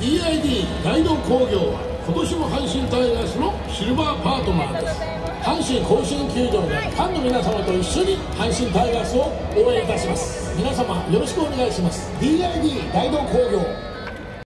DID 大道工業は今年も阪神タイガースのシルバーパートナーです。阪神甲子園球場でファンの皆様と一緒に阪神タイガースを応援いたします。皆様よろしくお願いします。DID 大道工業。